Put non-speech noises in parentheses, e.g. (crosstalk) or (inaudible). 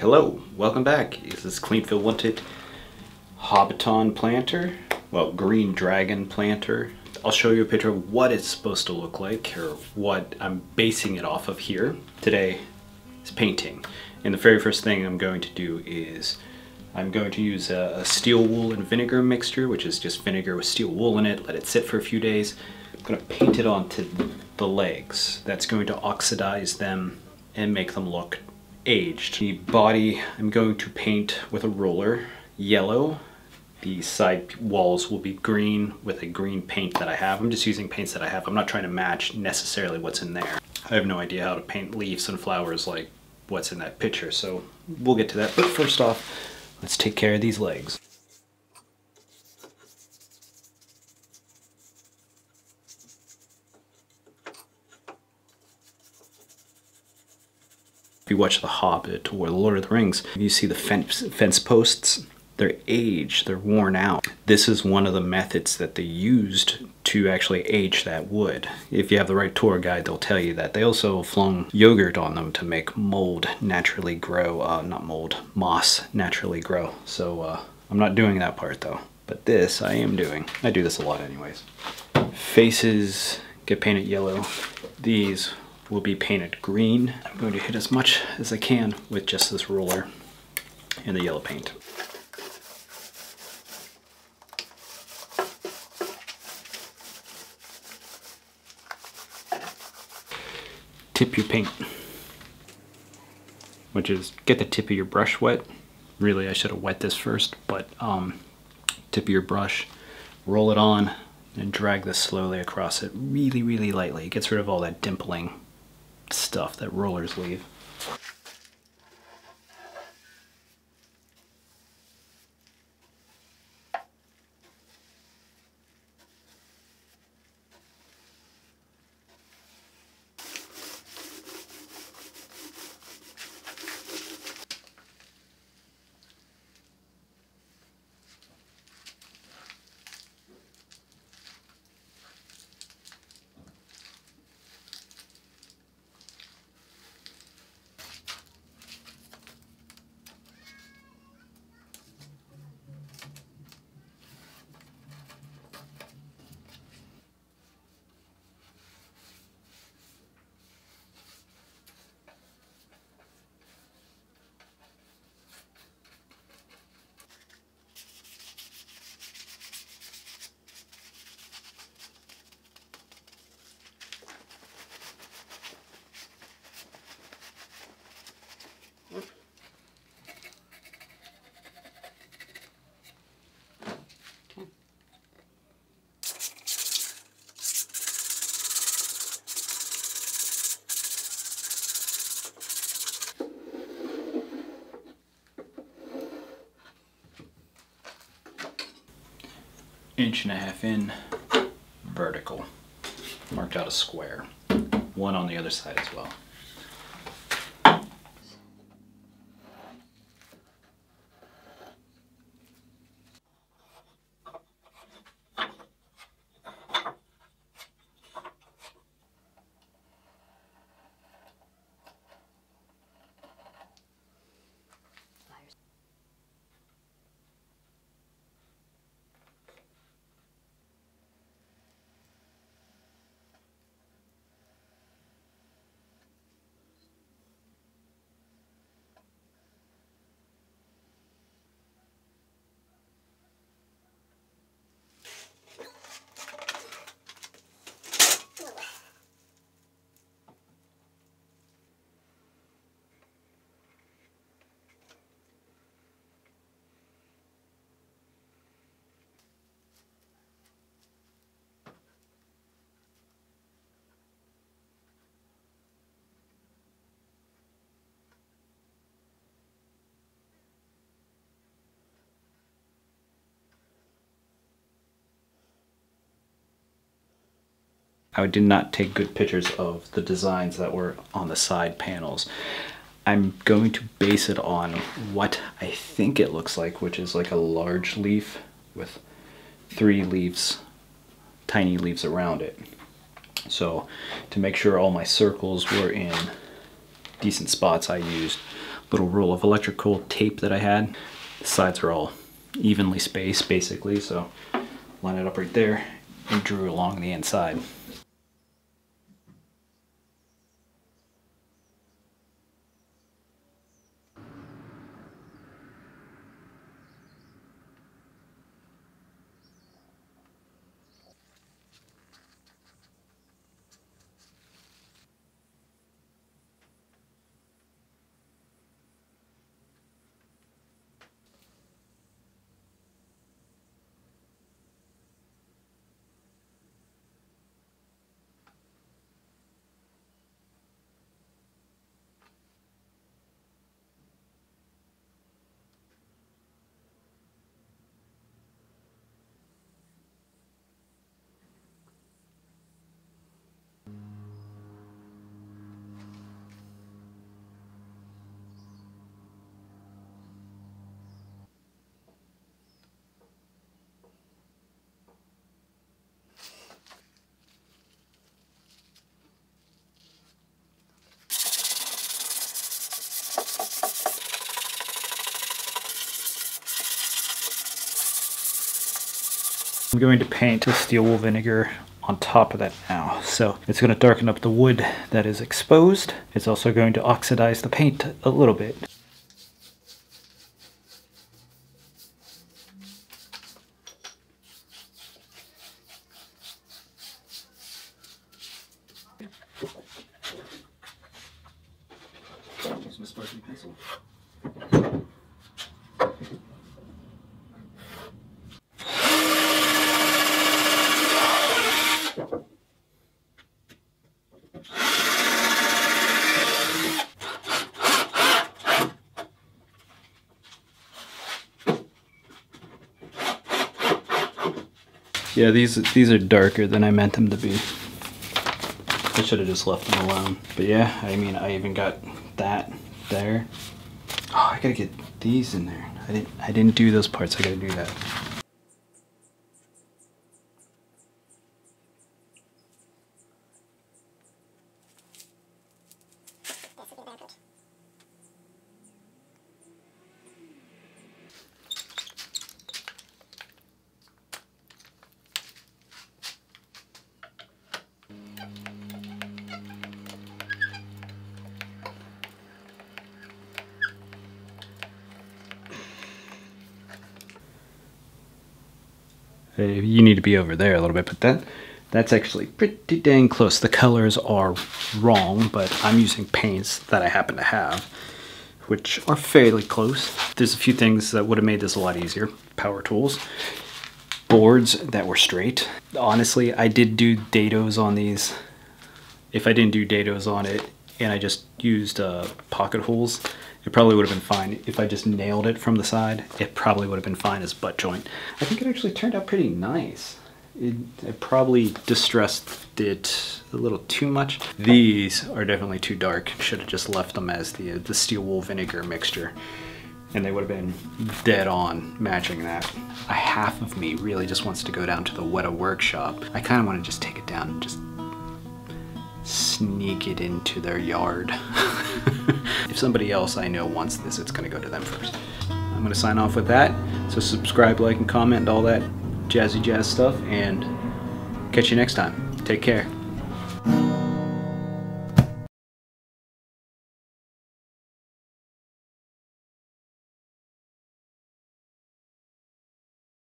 Hello, welcome back. Is This is Clean Phil Wanted Hobbiton planter. Well, green dragon planter. I'll show you a picture of what it's supposed to look like or what I'm basing it off of here. Today is painting. And the very first thing I'm going to do is I'm going to use a, a steel wool and vinegar mixture, which is just vinegar with steel wool in it. Let it sit for a few days. I'm going to paint it onto the legs. That's going to oxidize them and make them look aged. The body I'm going to paint with a roller yellow. The side walls will be green with a green paint that I have. I'm just using paints that I have. I'm not trying to match necessarily what's in there. I have no idea how to paint leaves and flowers like what's in that picture, so we'll get to that. But first off, let's take care of these legs. If you watch The Hobbit or The Lord of the Rings, you see the fence, fence posts, they're aged, they're worn out. This is one of the methods that they used to actually age that wood. If you have the right tour guide, they'll tell you that. They also flung yogurt on them to make mold naturally grow, uh, not mold, moss naturally grow. So uh, I'm not doing that part though. But this I am doing. I do this a lot anyways. Faces get painted yellow. These will be painted green. I'm going to hit as much as I can with just this roller and the yellow paint. Tip your paint, which is get the tip of your brush wet. Really, I should have wet this first, but um, tip of your brush, roll it on, and drag this slowly across it really, really lightly. It gets rid of all that dimpling stuff that rollers leave. Inch and a half in vertical. Marked out a square. One on the other side as well. I did not take good pictures of the designs that were on the side panels. I'm going to base it on what I think it looks like, which is like a large leaf with three leaves, tiny leaves around it. So to make sure all my circles were in decent spots, I used a little roll of electrical tape that I had. The sides are all evenly spaced basically, so line it up right there and drew along the inside. I'm going to paint the steel wool vinegar on top of that now. So it's going to darken up the wood that is exposed. It's also going to oxidize the paint a little bit. Sparkly pencil. Yeah, these these are darker than I meant them to be. I should have just left them alone. But yeah, I mean, I even got that there. Oh, I gotta get these in there. I didn't I didn't do those parts. I gotta do that. Uh, you need to be over there a little bit, but that that's actually pretty dang close. The colors are wrong, but I'm using paints that I happen to have, which are fairly close. There's a few things that would have made this a lot easier. Power tools, boards that were straight. Honestly, I did do dados on these. If I didn't do dados on it and I just used uh, pocket holes, it probably would have been fine. If I just nailed it from the side, it probably would have been fine as butt joint. I think it actually turned out pretty nice. It, probably distressed it a little too much. These are definitely too dark. Should have just left them as the, the steel wool vinegar mixture and they would have been dead on matching that. A half of me really just wants to go down to the Weta workshop. I kind of want to just take it down and just sneak it into their yard. (laughs) if somebody else I know wants this, it's gonna go to them first. I'm gonna sign off with that. So subscribe, like, and comment, and all that jazzy jazz stuff, and catch you next time. Take care.